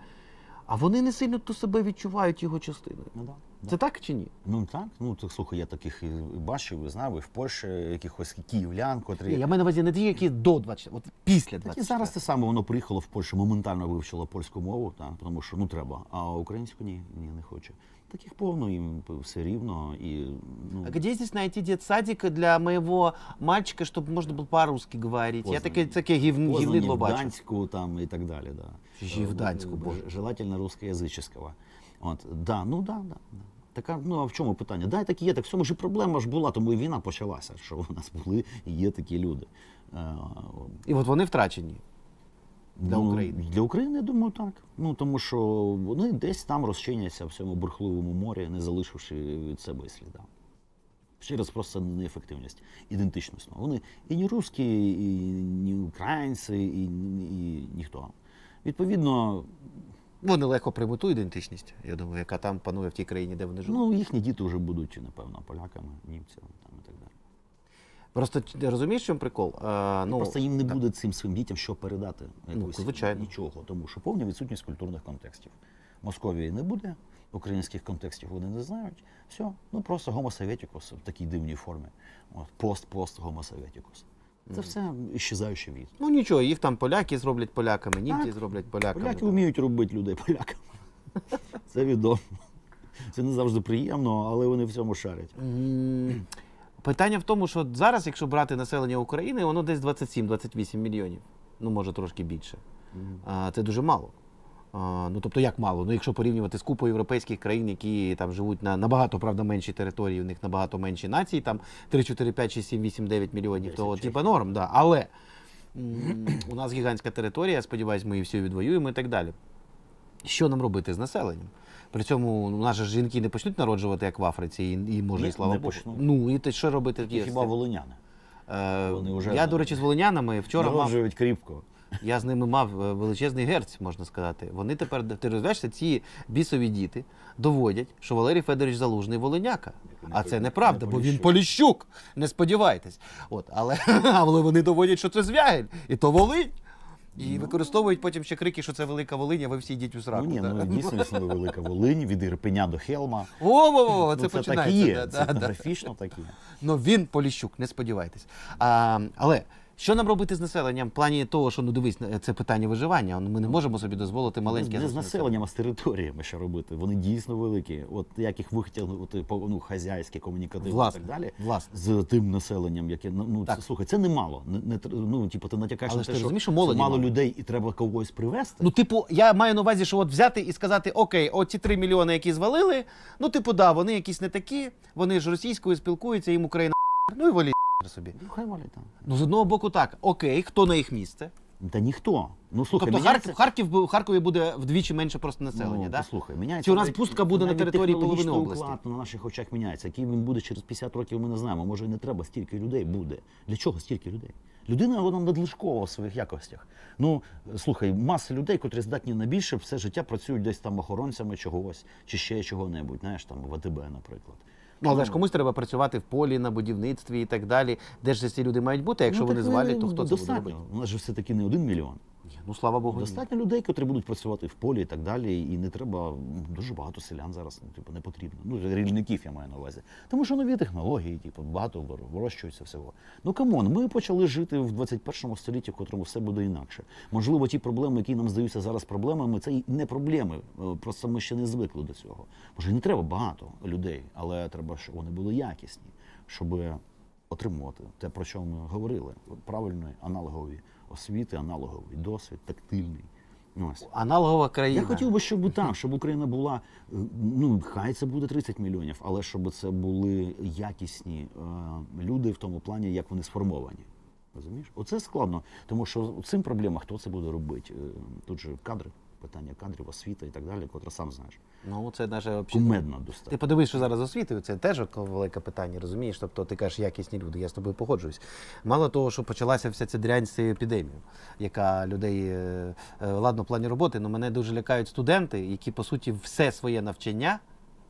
а вони не сильно то себе відчувають його частиною. Ну, да, да. Це так чи ні? Ну так, ну так слухай, я таких і бачив, і знав, і в Польщі якихось київлян, котрі. Ні, я маю на увазі не ті, які до 20, от після Так 20. і зараз те саме воно приїхало в Польщу, моментально вивчило польську мову, так, тому що ну треба, а українську ні, ні, не хоче. Таких повно їм все рівно і ну А где здесь найти детсадик для моего мальчика, чтобы можно было по-русски говорить? Я Познані. таке, таке гів, Познані, гівнидло в бачу. Там і так далі. Да. В Гданську, Е, Боже. Желательно русскоязичного. От, да, ну да, да. да. Така, ну а в чому питання? Да, так і є, так в цьому ж і проблема ж була, тому і війна почалася, що у нас були і є такі люди. Е, І от вони втрачені. Для ну, України. Для України, я думаю, так. Ну тому що вони десь там розчиняться в цьому бурхливому морі, не залишивши від себе сліда. Через просто неефективність, ідентичність. Вони і не русські, і не українці, і, і ніхто. Відповідно, Вони легко приймуть ту ідентичність, я думаю, яка там панує в тій країні, де вони живуть. ну, їхні діти вже будуть, напевно, поляками, німцями там. Просто розумієш, чому прикол? А, ну, Просто їм не так. буде цим своїм дітям що передати. Ну, звичайно. Нічого, тому що повна відсутність культурних контекстів. Московії не буде, українських контекстів вони не знають. Все, ну просто гомосоветікус в такій дивній формі. От, пост-пост гомосоветікус. Це все іщезаючий від. Ну нічого, їх там поляки зроблять поляками, німці зроблять поляками. Поляки вміють робити людей поляками. Це відомо. Це не завжди приємно, але вони в цьому шарять. Питання в тому, що зараз, якщо брати населення України, воно десь 27-28 мільйонів. Ну, може, трошки більше. А, Це дуже мало. А, Ну, тобто, як мало? Ну, якщо порівнювати з купою європейських країн, які там живуть на набагато, правда, меншій території, у них набагато менші нації, там 3, 4, 5, 6, 7, 8, 9 мільйонів, то типа норм, да. Але у нас гігантська територія, я сподіваюся, ми її всю відвоюємо і так далі. Що нам робити з населенням? При цьому у нас же жінки не почнуть народжувати, як в Африці, і, і може, Ні, і слава не Богу. почнуть. Ну і ти що робити тоді? Хіба волиняни Е, вони вже- я, до речі, з волинянами вчора мав, народжують кріпко. я з ними мав е, величезний герць, можна сказати. Вони тепер, ти розумієш, ці бісові діти доводять, що Валерій Федорович Залужний волиняка. А це неправда, бо він Поліщук. Поліщук. Не сподівайтесь. От, але, але вони доводять, що це Звягель, і то Волинь. І використовують потім ще крики, що це велика Волинь, а ви всі йдіть у Ну, ні, да. ну дійсно існує велика Волинь від Ірпеня до Хелма. О, о, о, Ну, це так і є. да, Це да, да. графічно так і є. Ну він Поліщук, не сподівайтесь. А, але що нам робити з населенням в плані того, що ну дивись, це питання виживання. Ну, Ми не можемо собі дозволити маленьке не з населенням, а з територіями що робити. Вони дійсно великі. От як їх витягнути по ну, хазяйське, комунікативне Власне, і так далі. власне. З тим населенням, яке ну, ну Так. це, слухай, це немало. Не, не ну, типу, ти натякаєш Але на те, ти розумієш, що молоді мало мало. людей і треба когось привезти. Ну, типу, я маю на увазі, що от взяти і сказати: Окей, оці 3 мільйони, які звалили, ну, типу, да, вони якісь не такі, вони ж російською спілкуються, їм Україна. Ну і волі собі. Ну, хай валять там. Ну, з одного боку, так, окей, хто на їх місце? Та ніхто. Ну слухай, тобто міняється- Харків, Харків, бу- Харкові буде вдвічі менше просто населення, ну, да? послухай, міняється. Чи у нас навіть- пустка буде на навіть території половини технологічний області? уклад на наших очах міняється. Який він буде через 50 років, ми не знаємо. Може, і не треба стільки людей буде. Для чого стільки людей? Людина вона надлишкова в своїх якостях. Ну слухай, маса людей, котрі здатні на більше, все життя працюють десь там охоронцями чогось чи ще чого-небудь. Знаєш, там в АТБ, наприклад. Ну, але ж комусь треба працювати в полі, на будівництві і так далі. Де ж ці люди мають бути? Якщо Ну, вони звалять, е, то хто це буде робити? У нас же все таки не один мільйон. Ну слава Богу. Достатньо людей, котрі будуть працювати в полі і так далі, і не треба дуже багато селян зараз, ну, типу, не потрібно. Ну, рільників я маю на увазі. Тому що нові технології, типу, багато вир- вирощується всього. Ну come on, ми почали жити в 21 столітті, в котрому все буде інакше. Можливо, ті проблеми, які нам здаються зараз проблемами, це і не проблеми. е, Просто ми ще не звикли до цього. Може, не треба багато людей, але треба, щоб вони були якісні, щоб отримувати те, про що ми говорили. Правильної аналогові освіти, аналоговий досвід, тактильний. Ось. Аналогова країна. Я хотів би, щоб так, щоб Україна була, е, ну хай це буде 30 мільйонів, але щоб це були якісні е, люди в тому плані, як вони сформовані. Розумієш? Оце складно, тому що цим проблема, хто це буде робити. Е, Тут же кадри, питання кадрів, освіта і так далі, котре сам знаєш. Ну, це наше взагалі. Кумедно Ти подивись, що зараз освітою, це теж велике питання, розумієш? Тобто ти кажеш якісні люди, я з тобою погоджуюсь. Мало того, що почалася вся ця дрянь з цією епідемією, яка людей, е, е, ладно, в плані роботи, але мене дуже лякають студенти, які, по суті, все своє навчання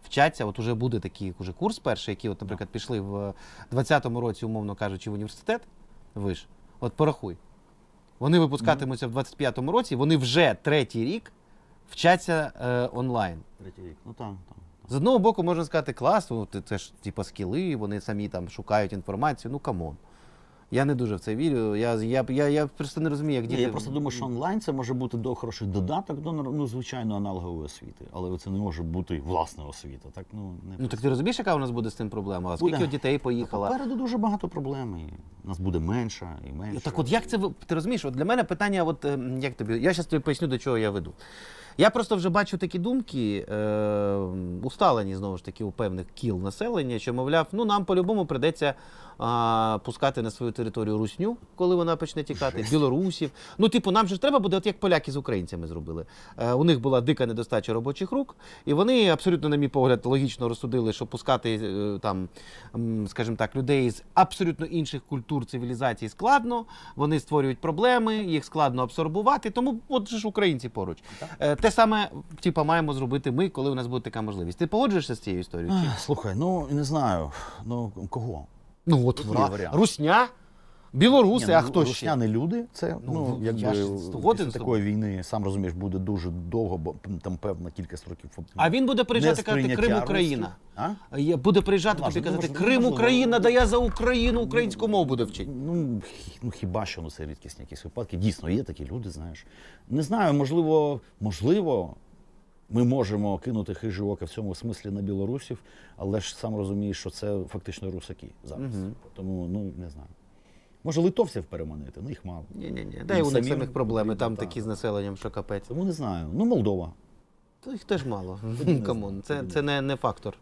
вчаться. От уже буде такий уже курс перший, які, от, наприклад, пішли в 20-му році, умовно кажучи, в університет виш. От порахуй. Вони випускатимуться в 25-му році, вони вже третій рік вчаться е, онлайн. Третій рік. Ну там, там. З одного боку, можна сказати, клас, ну, це- ж типа скіли, вони самі там шукають інформацію. Ну come on. Я не дуже в це вірю. Я, я, я, я просто не розумію, як діти. я просто думаю, що онлайн це може бути до хороший додаток до ну, звичайно аналогової освіти, але це не може бути власна освіта. Так ну не Ну так ти розумієш, яка у нас буде з цим проблема? А Скільки дітей поїхало? Попереду дуже багато проблем. І нас буде менше і менше. Так от як це ти розумієш? От для мене питання, от ем, як тобі, я зараз тобі поясню, до чого я веду. Я просто вже бачу такі думки, е, усталені знову ж таки у певних кіл населення, що мовляв, ну нам по-любому придеться а, пускати на свою територію русню, коли вона почне тікати, білорусів. Ну, типу, нам же ж треба буде, от як поляки з українцями зробили. Е, у них була дика недостача робочих рук, і вони абсолютно, на мій погляд, логічно розсудили, що пускати е, там, скажімо так, людей з абсолютно інших культур, цивілізацій складно. Вони створюють проблеми, їх складно абсорбувати. Тому от же ж українці поруч. Е, те саме, типу, маємо зробити ми, коли у нас буде така можливість. Ти погоджуєшся з цією історією? чи Слухай, ну не знаю. Ну кого? Ну от варіант? Русня, білоруси, Ні, а ну, хто ще? русняні люди, це Ну, ну, я якби ж згоден після з такої війни, сам розумієш, буде дуже довго, бо там певна кількість років. А він буде приїжджати казати Крим. Україна. А? Є- Буде приїжджати Важно, тобі казати ну, Крим можливо. Україна, да я за Україну українську мову буде вчити. Ну, хі- ну хіба що ну, це рідкісні якісь випадки. Дійсно, є такі люди, знаєш. Не знаю, можливо, можливо, Ми можемо кинути хижі ока в цьому смислі на білорусів, але ж сам розумієш, що це фактично русаки зараз. Тому ну не знаю. Може, литовців переманити, ну їх мало. Ні, ні, ні. Дай у них самих проблеми, там потрібно, такі з населенням, що капець. Тому не знаю. Ну, Молдова. То їх теж мало. Come on, це, це не, не фактор.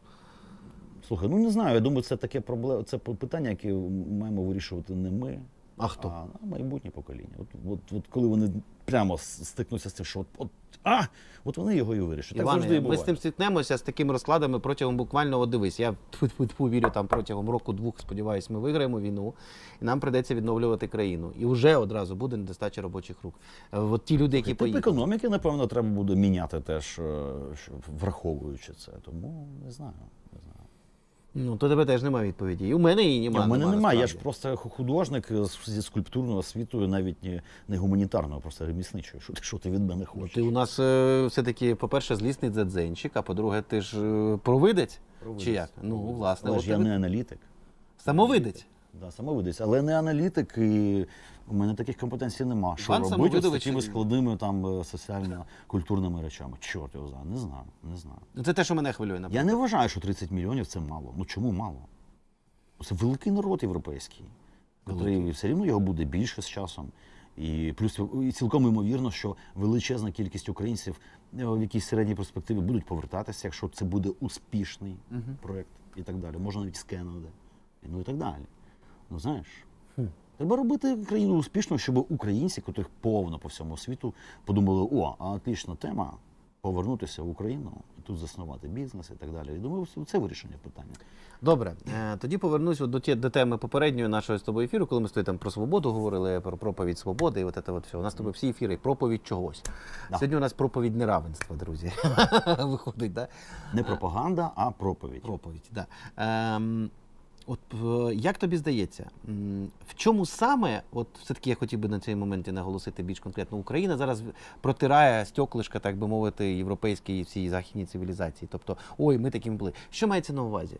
Слухай, ну не знаю. Я думаю, це таке проблема, це питання, яке маємо вирішувати не ми, А хто? а майбутнє покоління. От, от, от коли вони прямо стикнуться з тим, що от, от, а, от вони його і вирішать. Так завжди і Іване, ми з тим стикнемося з такими розкладами протягом буквально, от дивись, я вірю там протягом року-двох, сподіваюся, ми виграємо війну, і нам прийдеться відновлювати країну. І вже одразу буде недостача робочих рук. Е, От ті люди, які Тип поїдуть. економіки, напевно, треба буде міняти теж, е, враховуючи це. Тому не знаю. Не знаю. Ну, то тебе теж немає відповіді. І у мене її немає. у мене немає. Я ж просто художник зі скульптурною освітою, навіть не, не гуманітарного, просто ремісничою. Що ти, що ти від мене Ну, хочеш? ти у нас е, все-таки, по-перше, злісний дзадзенчик, а по-друге, ти ж е, провидець? Чи як? Ну, власне, Але от ж я тебе- не аналітик. самовидець. Да, самовидець, але не аналітик, і у мене таких компетенцій нема. Що Іван робити з такими складними там е, соціально-культурними речами? Чорт його знає, не знаю, не знаю. Це те, що мене хвилює. наприклад. Я не вважаю, що 30 мільйонів це мало. Ну чому мало? Це великий народ європейський, який все рівно його буде більше з часом. І плюс і цілком ймовірно, що величезна кількість українців е, в якійсь середній перспективі будуть повертатися, якщо це буде успішний проєкт і так далі. Можна навіть з Кеннеди, ну і так далі. Ну знаєш. Треба робити країну успішною, щоб українці, котрих повно по всьому світу, подумали: о, а отлічна тема повернутися в Україну тут заснувати бізнес і так далі. І думаю, це вирішення питання. Добре, е, тоді повернусь до, ті, до теми попередньої нашого з тобою ефіру, коли ми з тобою там про свободу говорили, про проповідь свободи і от це от все. У нас з тобою всі ефіри проповідь чогось. Да. Сьогодні у нас проповідь неравенства, друзі. Виходить, да? Не пропаганда, а проповідь. Проповідь, да. Ем, от е, як тобі здається, в чому саме, от все-таки я хотів би на цей момент і наголосити більш конкретно, Україна зараз протирає стеклишка, так би мовити, європейській всій західній цивілізації. Тобто, ой, ми такими були. Що мається на увазі?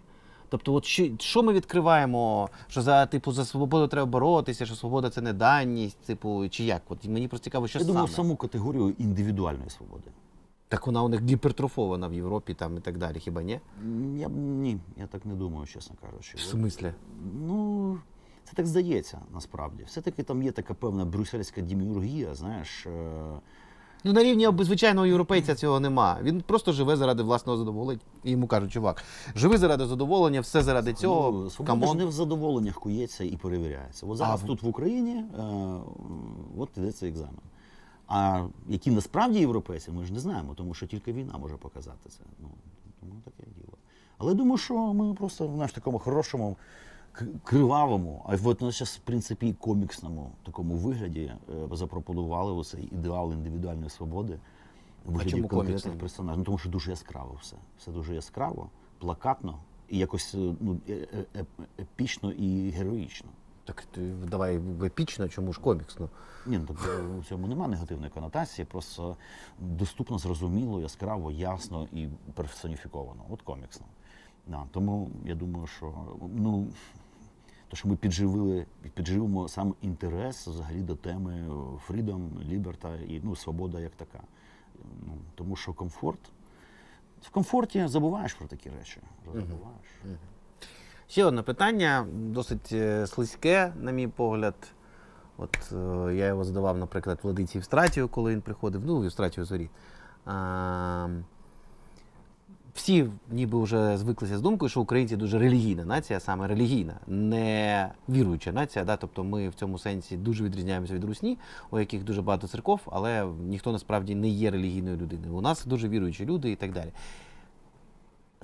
Тобто, от що, що ми відкриваємо, що за типу за свободу треба боротися, що свобода це не даність, типу, чи як? От мені просто цікаво, що Я саме. думаю, в саму категорію індивідуальної свободи. Так вона у них гіпертрофована в Європі там і так далі, хіба ні? Я б ні, я так не думаю, чесно кажучи. В смислі? Ну, це так здається, насправді. Все-таки там є така певна брюссельська деміургія, знаєш. е, Ну, на рівні об- звичайного європейця цього нема. Він просто живе заради власного задоволення. І йому кажуть, чувак, живи заради задоволення, все заради цього. Ну, свобода ж come on. не в задоволеннях кується і перевіряється. От зараз А, тут в Україні е, от іде цей екзамен. А які насправді європейці, ми ж не знаємо, тому що тільки війна може показати це. Ну, тому таке діло. Але думаю, що ми просто в знаєш, такому хорошому, кривавому, а водночас, в принципі, і коміксному такому вигляді е, запропонували цей ідеал індивідуальної свободи. в вигляді конкретних персонажів. Ну, тому що дуже яскраво все. Все дуже яскраво, плакатно і якось е, ну, е- епічно і героїчно. Так давай в епічно, чому ж коміксно? Ні, ну тобто у цьому немає негативної конотації, просто доступно, зрозуміло, яскраво, ясно і персоніфіковано. От коміксно. Да, тому я думаю, що ну. То, що ми підживили, підживимо сам інтерес взагалі до теми freedom, liberty і ну, свобода як така. Ну, тому що комфорт. В комфорті забуваєш про такі речі. Забуваєш. Ще одне питання, досить е, слизьке, на мій погляд. От е, я його задавав, наприклад, владиці Євстратію, коли він приходив, ну, Євстратію зорі. А, всі ніби вже звиклися з думкою, що українці дуже релігійна нація, саме релігійна, не віруюча нація. Да? Тобто ми в цьому сенсі дуже відрізняємося від русні, у яких дуже багато церков, але ніхто насправді не є релігійною людиною. У нас дуже віруючі люди і так далі.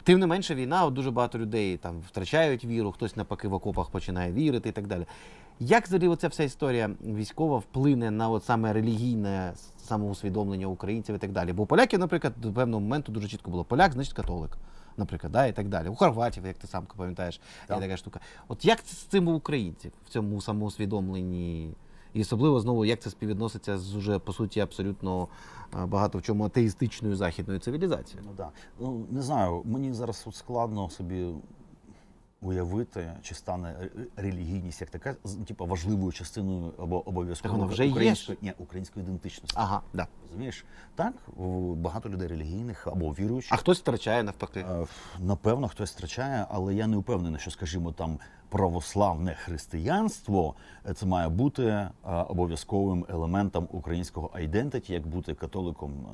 Тим не менше, війна, от дуже багато людей там втрачають віру, хтось навпаки в окопах починає вірити і так далі. Як взагалі оця вся історія військова вплине на от саме релігійне самоусвідомлення українців і так далі? Бо у поляків, наприклад, до певного моменту дуже чітко було поляк, значить католик, наприклад, да, і так далі. У хорватів, як ти сам пам'ятаєш, є така штука. От як це з цим у українців в цьому самоусвідомленні? І особливо знову, як це співвідноситься з уже по суті абсолютно багато в чому атеїстичною західною цивілізацією? Ну, да. ну, не знаю, мені зараз тут складно собі уявити, чи стане релігійність як така, типу, важливою частиною або обов'язково української, ні, української ідентичності. Ага, да. Розумієш? Так, багато людей релігійних або віруючих. А хтось втрачає навпаки. Е, Напевно, хтось втрачає, але я не впевнений, що, скажімо, там православне християнство е, це має бути е, обов'язковим елементом українського айдентиті, як бути католиком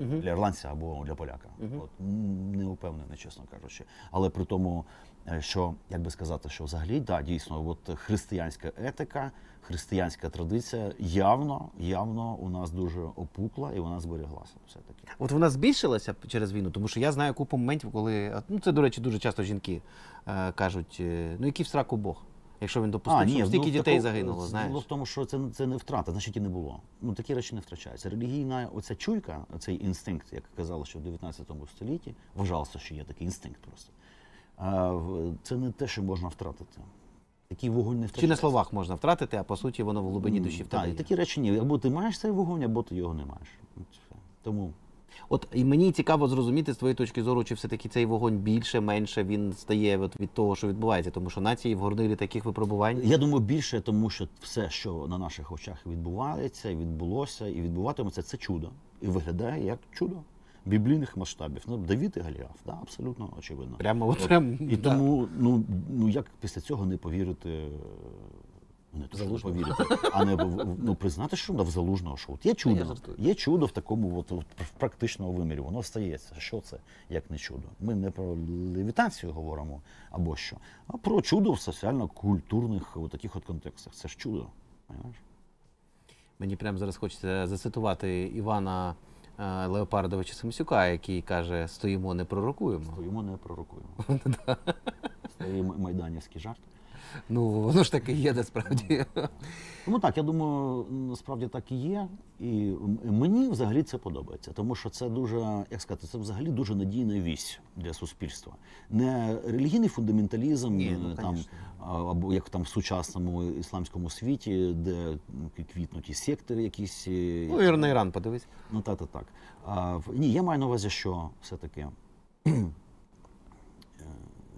е, для ірландця або для поляка. От не впевнений, чесно кажучи. Але при тому, що як би сказати, що взагалі да, дійсно, от християнська етика, християнська традиція явно, явно у нас дуже опукла і вона зберіглася. Все таки. От вона збільшилася через війну, тому що я знаю купу моментів, коли ну це, до речі, дуже часто жінки кажуть: е, ну який в сраку Бог, якщо він допустив, щоб стільки ну, дітей тако- загинуло, це знаєш. Діло в тому, що це, це не втрата, значить і не було. Ну такі речі не втрачаються. Релігійна оця чуйка, цей інстинкт, як казали, що в 19 столітті вважалося, що є такий інстинкт просто. А, це не те, що можна втратити. Такий вогонь не Чи на словах можна втратити, а по суті воно в глибині душі в тебе. Так, і такі речі ні. Або ти маєш цей вогонь, або ти його не маєш. Тому От і мені цікаво зрозуміти з твоєї точки зору, чи все-таки цей вогонь більше, менше він стає от від того, що відбувається, тому що нації в горнилі таких випробувань. Я думаю, більше тому, що все, що на наших очах відбувається, відбулося, і відбуватиметься, це чудо. І виглядає як чудо біблійних масштабів. Ну, Давід і Голіаф, да, абсолютно очевидно. Прямо от прям І да. тому, ну, ну як після цього не повірити. Е, Не то, що повірити, а не ну, признати, що в залужного що от є чудо. Є чудо в такому от, от, в практичному вимірі. Воно стається. Що це як не чудо? Ми не про левітацію говоримо або що, а про чудо в соціально-культурних от таких от контекстах. Це ж чудо. Понимаєш? Мені прямо зараз хочеться зацитувати Івана е, Леопардовича Самсюка, який каже: стоїмо, не пророкуємо. Йому не пророкуємо. Це майданівський жарт. Ну воно ж таки є насправді. Тому так, я думаю, насправді так і є. І мені взагалі це подобається, тому що це дуже, як сказати, це взагалі дуже надійна вісь для суспільства. Не релігійний фундаменталізм, Ні, ну, е, там, конечно. або як там в сучасному ісламському світі, де квітнуть і секти якісь. Ну, і на Іран подивись. Ну так, так, так. А, в- ні, я маю на увазі, що все-таки е,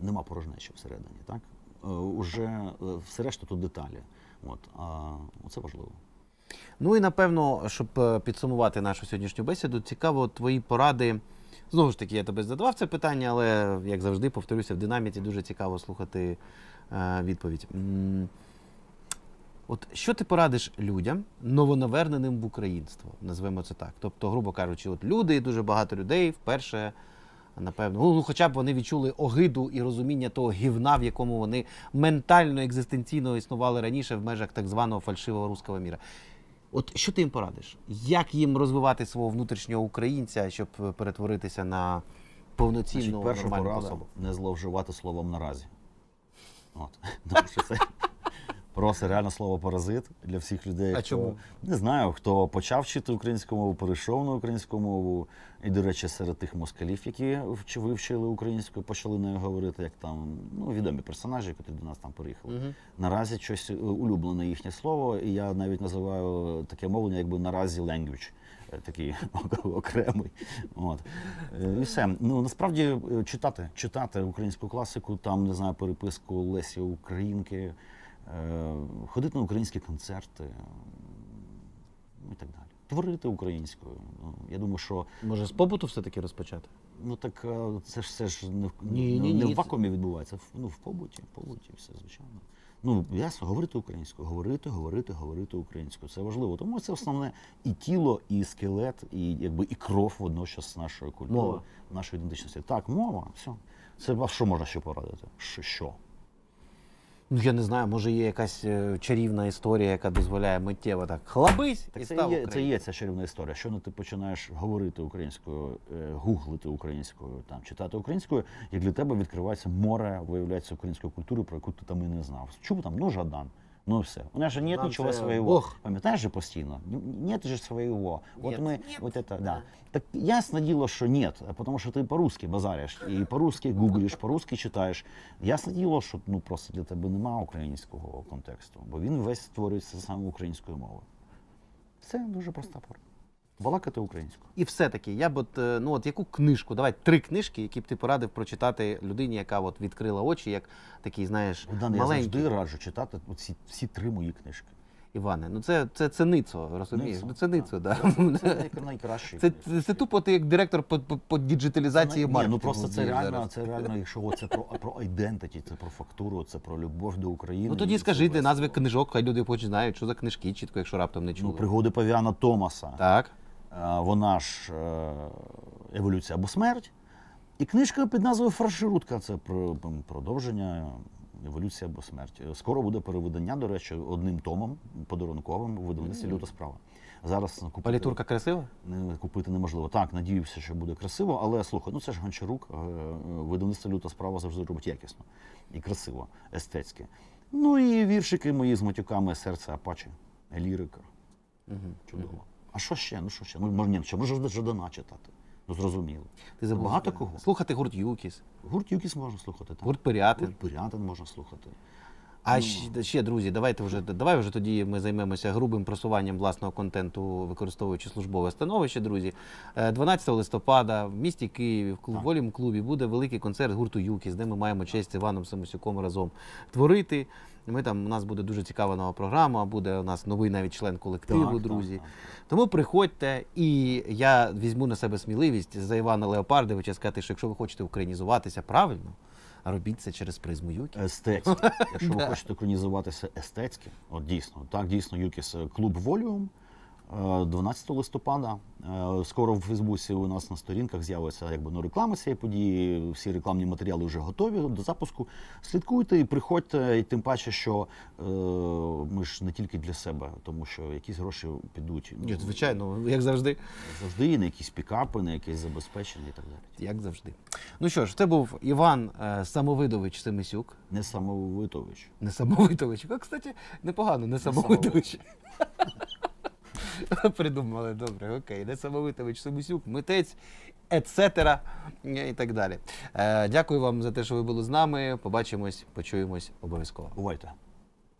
нема порожнечі всередині, так? Е, Уже е, все решта тут деталі. От, а це важливо. Ну і напевно, щоб е, підсумувати нашу сьогоднішню бесіду, цікаво твої поради. Знову ж таки, я тебе задавав це питання, але як завжди, повторюся, в динаміці дуже цікаво слухати е, відповідь. От що ти порадиш людям, новонаверненим в українство, назвемо це так. Тобто, грубо кажучи, от люди, дуже багато людей вперше, напевно, ну, хоча б вони відчули огиду і розуміння того гівна, в якому вони ментально, екзистенційно існували раніше в межах так званого фальшивого руського міра. От що ти їм порадиш? Як їм розвивати свого внутрішнього українця, щоб е, перетворитися на повноцінну Значить, перша нормальну порада особу? не зловживати словом наразі. От. Тому що це просто реально слово паразит для всіх людей. А хто, чому? Не знаю, хто почав вчити українську мову, перейшов на українську мову. І, до речі, серед тих москалів, які вивчили українську, почали нею говорити, як там ну, відомі персонажі, які до нас там переїхали. Мгм. Наразі щось е, улюблене їхнє слово, і я навіть називаю таке мовлення, якби наразі language. е, Такий окремий. От. Е, І все. Ну насправді читати, читати українську класику, там не знаю, переписку Лесі Українки, ходити на українські концерти ну, і так далі. Творити українською. Ну, я думаю, що Може, з побуту все-таки розпочати? ну так е, це ж все ж не в Ні, ну, ні, не ні, в вакуумі відбувається, ну в побуті, в побуті, все звичайно. Ну ясно, говорити українською, говорити, говорити, говорити українською. Це важливо. Тому це основне і тіло, і скелет, і якби і кров водночас нашої культури, Мова. нашої ідентичності. Так, мова, все. Це що можна ще порадити? Що? Ну я не знаю, може є якась е, чарівна історія, яка дозволяє миттєво так хлабись і Так це став є, це українцем. є ця чарівна історія. Щойно ти починаєш говорити українською, е, гуглити українською, там читати українською, як для тебе відкривається море, виявляється української культури, про яку ти там і не знав. Чув там, ну Жадан. Ну все. У нас же нет Нам нічого це своего. Бог. Пам'ятаєш же постійно? Нет же своего. От Нет. ми, Нет. от это, да. Так ясно діло, що нет, тому що ти по-русски базариш, і по-русски гуглиш, по-русски читаєш. Ясне діло, що ну просто для тебе немає українського контексту, бо він весь створюється саме українською мовою. Це дуже проста порада. Балакати українською. І все-таки, я б от, е, ну от яку книжку, давай три книжки, які б ти порадив прочитати людині, яка от відкрила очі, як такий, знаєш, Богдан, я завжди раджу читати всі, всі три мої книжки. Іване, ну це, це, це ницо, розумієш? Ницо, Ну це ницо, да. Це най- найкращі. Це, це, це тупо ти як директор по, по, по діджиталізації Ні, маркетингу. ну просто це реально, зараз. це реально, якщо це про, про identity, це про фактуру, це про любов до України. Ну тоді скажи ти назви книжок, хай люди хоч знають, що за книжки, чітко, якщо раптом не чули. Ну, пригоди Павіана Томаса. Так. Е, Вона ж е, еволюція або смерть. І книжка під назвою Фарширутка. Це продовження еволюція або смерть. Е, Скоро буде перевидання, до речі, одним томом подарунковим у видавництві люта справа. Зараз купити, Палітурка красива? купити неможливо. Так, надіюся, що буде красиво, але слухай, ну це ж Гончарук. Видавництво люта справа завжди робить якісно і красиво, естетське. Ну і віршики мої з матюками серце Апачі, лірика. Угу. Чудово. А що ще? Ну що ще? Ну, що може Жадана читати. Ну зрозуміло. Ти забув Багато кого. Слухати гурт Юкіс, Гурт Юкіс можна слухати. Так. гурт Пирятин. Гурт Пирятин можна слухати. А ще, ще, друзі, давайте вже давай вже тоді ми займемося грубим просуванням власного контенту, використовуючи службове становище. Друзі, Е, 12 листопада в місті Києві в клуб Волім клубі буде великий концерт гурту Юкіс, де ми маємо честь з Іваном Самосюком разом творити. Ми там у нас буде дуже цікава нова програма. Буде у нас новий навіть член колективу, Так, так, друзі. так. Тому приходьте, і я візьму на себе сміливість за Івана Леопардовича сказати, що якщо ви хочете українізуватися правильно, робіть це через призму Юкі. Естетське. Якщо ви хочете кронізуватися естетським, от дійсно, так, дійсно, Юкіс клуб Волюм. Е, 12 листопада. Е, Скоро в Фейсбуці у нас на сторінках з'явиться якби ну, реклама цієї події. Всі рекламні матеріали вже готові до запуску. Слідкуйте і приходьте, і тим паче, що е, ми ж не тільки для себе, тому що якісь гроші підуть ну, Ні, Звичайно, як завжди. завжди на якісь пікапи, на якесь забезпечення і так далі. Як завжди. Ну що ж, це був Іван е, Самовидович Семисюк. Не самовитович. Не Самовидович. А, кстати, непогано, не Самовидович. Придумали, добре, окей. Несамовитович Самовитович митець, ецетера і так далі. Е, дякую вам за те, що ви були з нами. Побачимось, почуємось обов'язково. Бувайте.